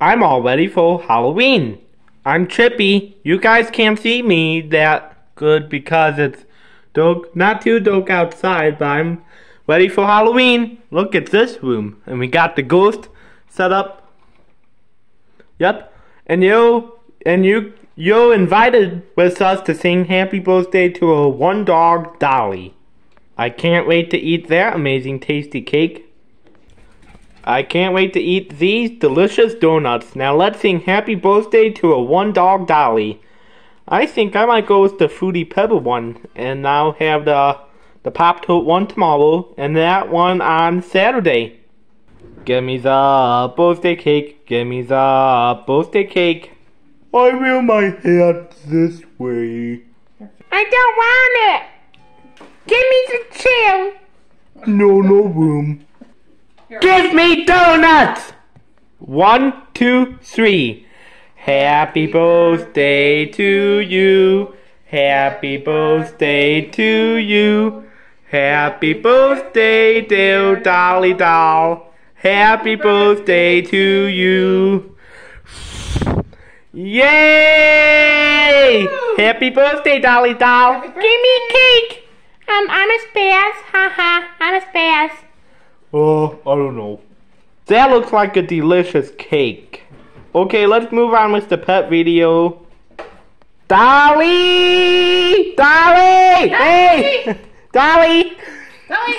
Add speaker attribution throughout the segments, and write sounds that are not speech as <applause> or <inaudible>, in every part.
Speaker 1: I'm all ready for Halloween. I'm trippy. You guys can't see me that good because it's dark, not too dark outside, but I'm ready for Halloween. Look at this room. And we got the ghost set up. Yep. And you, and you, you're invited with us to sing happy birthday to a one dog Dolly. I can't wait to eat that amazing tasty cake. I can't wait to eat these delicious donuts. Now let's sing happy birthday to a one dog dolly. I think I might go with the fruity pebble one and now have the the Pop-Tart one tomorrow and that one on Saturday. Give me the birthday cake. Give me the birthday cake. I wear my hat this way.
Speaker 2: I don't want it. Give me the chair.
Speaker 1: No, no room. Give me donuts! One, two, three. Happy birthday to you. Happy birthday to you. Happy birthday, dear Dolly Doll. Happy birthday to you. Yay! Happy birthday, Dolly Doll.
Speaker 2: Give me cake. Um, I'm a spaz. Haha, I'm a spaz.
Speaker 1: Oh, I don't know. That looks like a delicious cake. Okay, let's move on with the pet video. Dolly! Dolly! Hey! <laughs> Dolly!
Speaker 2: Dolly.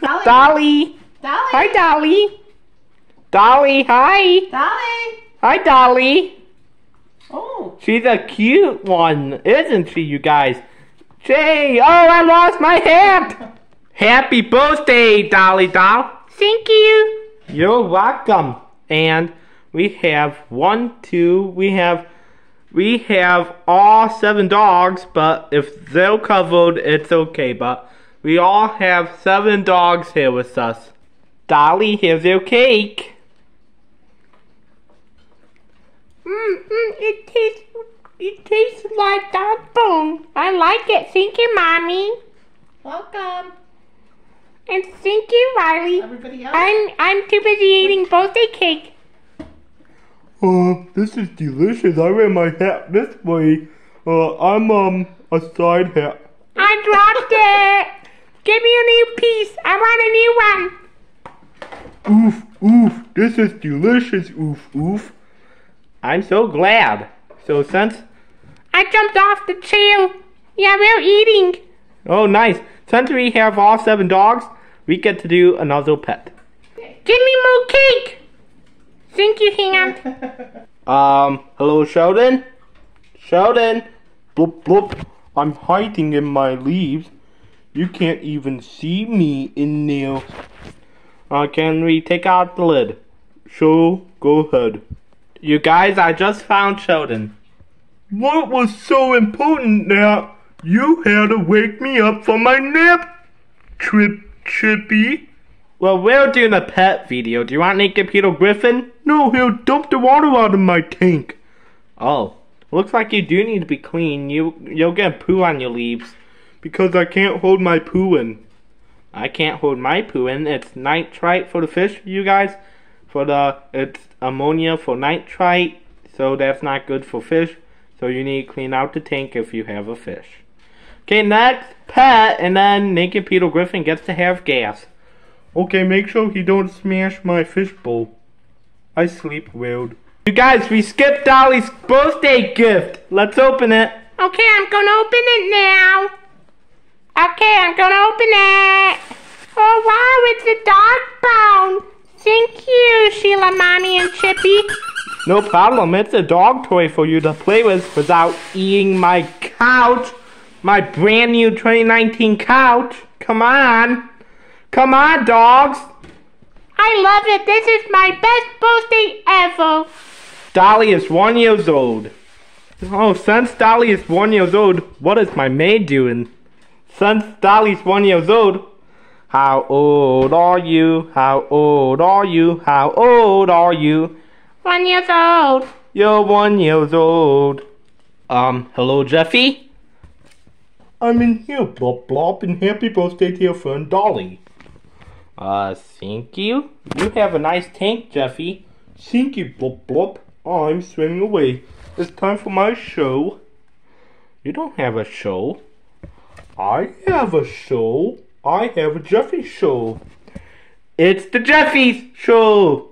Speaker 2: Dolly.
Speaker 1: Dolly!
Speaker 2: Dolly.
Speaker 1: Hi, Dolly! Dolly, hi!
Speaker 2: Dolly.
Speaker 1: Hi, Dolly!
Speaker 2: Oh.
Speaker 1: She's a cute one, isn't she, you guys? Jay! Oh, I lost my hat! <laughs> Happy birthday, Dolly Doll!
Speaker 2: Thank you.
Speaker 1: You're welcome. And we have one, two, we have we have all seven dogs, but if they're covered, it's okay. But we all have seven dogs here with us. Dolly, here's your cake.
Speaker 2: Mm, mm, it tastes, it tastes like dog bone. I like it. Thank you, mommy.
Speaker 3: Welcome,
Speaker 2: And thank you, Riley.
Speaker 3: everybody else.
Speaker 2: I'm I'm too busy eating birthday cake.
Speaker 1: Uh, this is delicious. I wear my hat this way. Uh, I'm um a side hat.
Speaker 2: I dropped it. Give me a new piece. I want a new one.
Speaker 1: Oof, oof, this is delicious, oof, oof. I'm so glad. So since,
Speaker 2: I jumped off the chair. Yeah, we're eating.
Speaker 1: oh nice, since we have all seven dogs, we get to do another pet.
Speaker 2: Give me more cake. Thank you, Ham. <laughs>
Speaker 1: Um, hello Sheldon? Sheldon? Bloop, bloop. I'm hiding in my leaves. You can't even see me in there. Uh, can we take out the lid? Sure, go ahead. You guys, I just found Sheldon. What was so important that you had to wake me up from my nap trip, Chippy? Well, we're doing a pet video. Do you want Naked Peter Griffin? No, he'll dump the water out of my tank. Oh, looks like you do need to be clean. You you'll get poo on your leaves because I can't hold my poo in. I can't hold my poo in. It's nitrite for the fish, you guys. For the it's ammonia for nitrite, so that's not good for fish. So you need to clean out the tank if you have a fish. Okay, next Pat, and then Naked Peter Griffin gets to have gas. Okay, make sure he don't smash my fishbowl. I sleep weird. You guys, we skipped Dolly's birthday gift. Let's open it.
Speaker 2: Okay, I'm gonna open it now. Okay, I'm gonna open it. Oh wow, it's a dog bone. Thank you, Sheila, Mommy, and Chippy.
Speaker 1: No problem. It's a dog toy for you to play with without eating my couch. My brand new 2019 couch. Come on. Come on, dogs.
Speaker 2: I love it. This is my best birthday ever.
Speaker 1: Dolly is one years old. Oh, since Dolly is one years old, what is my maid doing? Since Dolly's one years old, how old are you? How old are you? How old are you?
Speaker 2: One years old.
Speaker 1: You're one years old. Um, hello, Jeffy? I'm in here, Blop Blop, and happy birthday to your friend Dolly. Uh, thank you. You have a nice tank, Jeffy. Thank you, Blop Blop. I'm swimming away. It's time for my show. You don't have a show. I have a show. I have a Jeffy show. It's the Jeffy's show.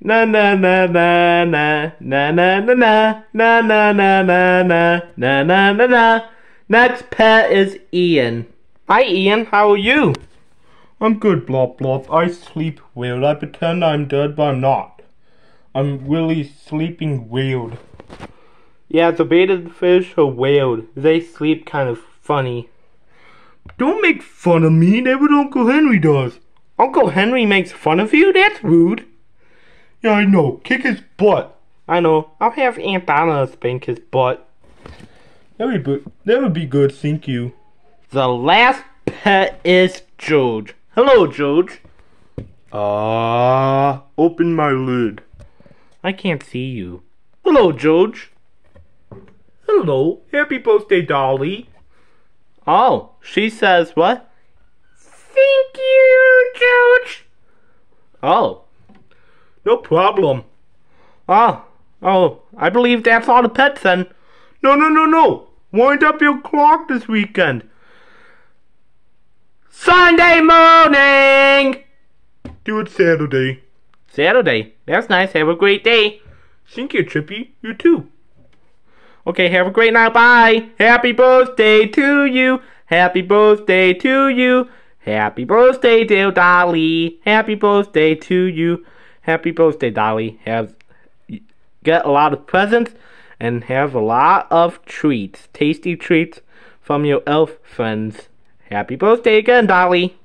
Speaker 1: Na na na na na na na na na na na na na na na na na na. Next pet is Ian. Hi Ian, how are you? I'm good, Blop Blop. I sleep weird. I pretend I'm dead, but I'm not. I'm really sleeping weird. Yeah, the betta fish are weird. They sleep kind of funny. Don't make fun of me. That's what Uncle Henry does. Uncle Henry makes fun of you? That's rude. Yeah, I know. Kick his butt. I know. I'll have Aunt Donna spank his butt. That would be, that would be good, thank you. The last pet is George. Hello, George. Ah, uh, open my lid. I can't see you. Hello, George. Hello. Happy birthday, Dolly. Oh, she says what?
Speaker 2: Thank you, George.
Speaker 1: Oh, no problem. Ah, oh, I believe that's all the pets then. No, no, no, no. Wind up your clock this weekend. Sunday morning! Do it Saturday. Saturday. That's nice. Have a great day. Thank you, Trippy. You too. Okay, have a great night. Bye. Happy birthday to you. Happy birthday to you. Happy birthday, dear Dolly. Happy birthday to you. Happy birthday, Dolly. Have get a lot of presents and have a lot of treats, tasty treats from your elf friends. Happy birthday again, Dolly.